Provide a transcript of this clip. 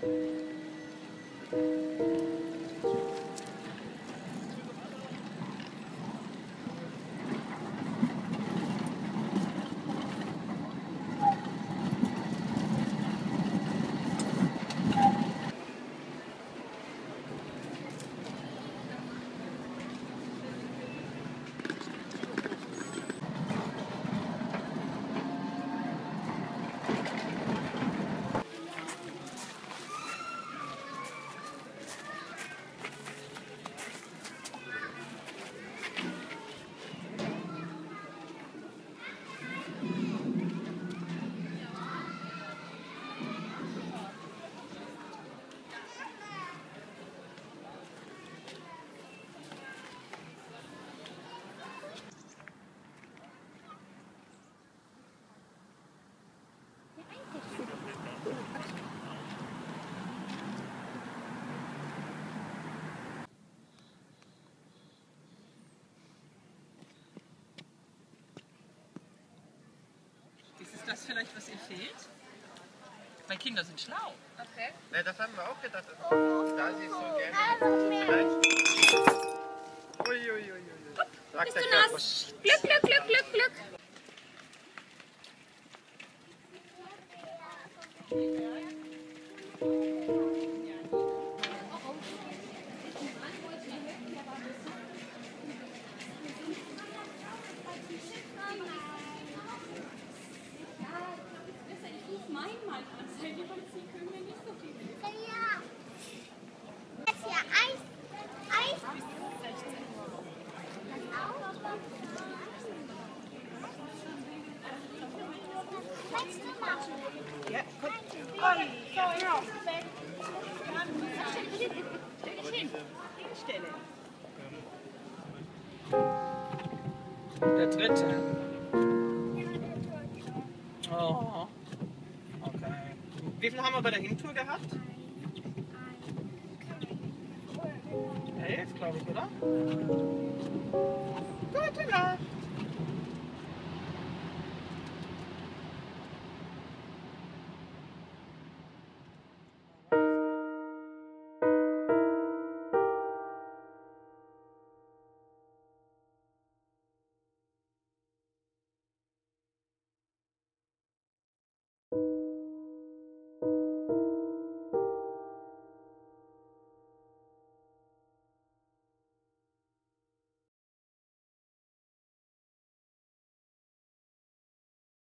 thank you vielleicht, was ihr fehlt? Weil Kinder sind schlau. Okay. Ne, das haben wir auch gedacht. Da sie so gerne. Also. Vielleicht. Uiuiui. Sagt Bist der du Körper. nass? Glück, Glück, Glück, Glück, Glück. Ja. Das ist ja Eis. Eis. Das auch? Willst du machen? Ja, komm. Stelle. Der dritte. Oh. Wie viel haben wir bei der Hintour gehabt? Elf, glaube ich, oder?